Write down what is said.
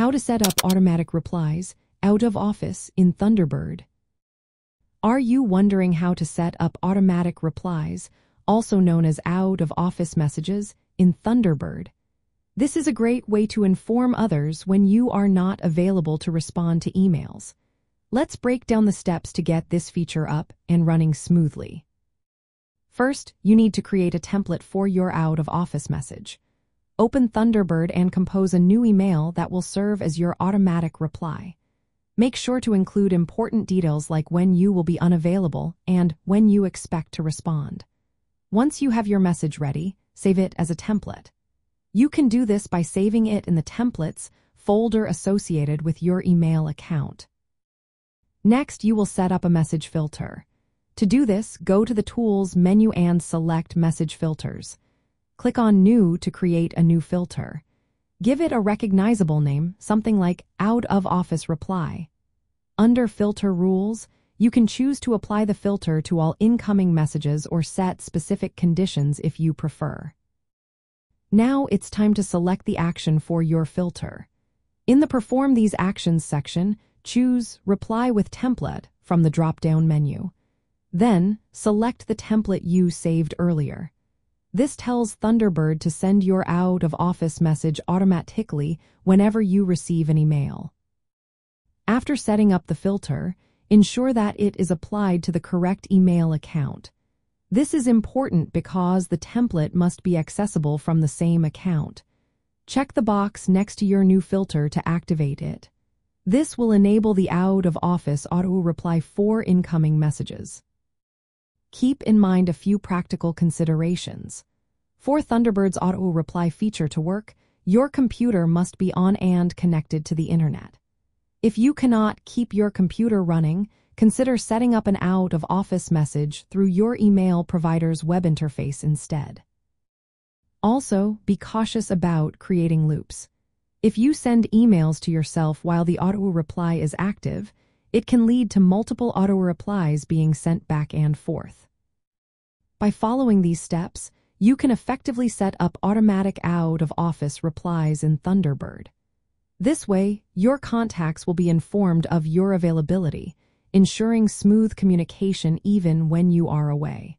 How to set up automatic replies out of office in Thunderbird. Are you wondering how to set up automatic replies, also known as out of office messages, in Thunderbird? This is a great way to inform others when you are not available to respond to emails. Let's break down the steps to get this feature up and running smoothly. First, you need to create a template for your out-of-office message. Open Thunderbird and compose a new email that will serve as your automatic reply. Make sure to include important details like when you will be unavailable and when you expect to respond. Once you have your message ready, save it as a template. You can do this by saving it in the Templates folder associated with your email account. Next, you will set up a message filter. To do this, go to the Tools menu and select Message Filters. Click on New to create a new filter. Give it a recognizable name, something like Out of Office Reply. Under Filter Rules, you can choose to apply the filter to all incoming messages or set specific conditions if you prefer. Now it's time to select the action for your filter. In the Perform These Actions section, choose Reply with Template from the drop-down menu. Then, select the template you saved earlier. This tells Thunderbird to send your out-of-office message automatically whenever you receive an email. After setting up the filter, ensure that it is applied to the correct email account. This is important because the template must be accessible from the same account. Check the box next to your new filter to activate it. This will enable the out-of-office auto-reply for incoming messages. Keep in mind a few practical considerations. For Thunderbird's auto-reply feature to work, your computer must be on and connected to the internet. If you cannot keep your computer running, consider setting up an out-of-office message through your email provider's web interface instead. Also, be cautious about creating loops. If you send emails to yourself while the auto-reply is active, it can lead to multiple auto-replies being sent back and forth. By following these steps, you can effectively set up automatic out-of-office replies in Thunderbird. This way, your contacts will be informed of your availability, ensuring smooth communication even when you are away.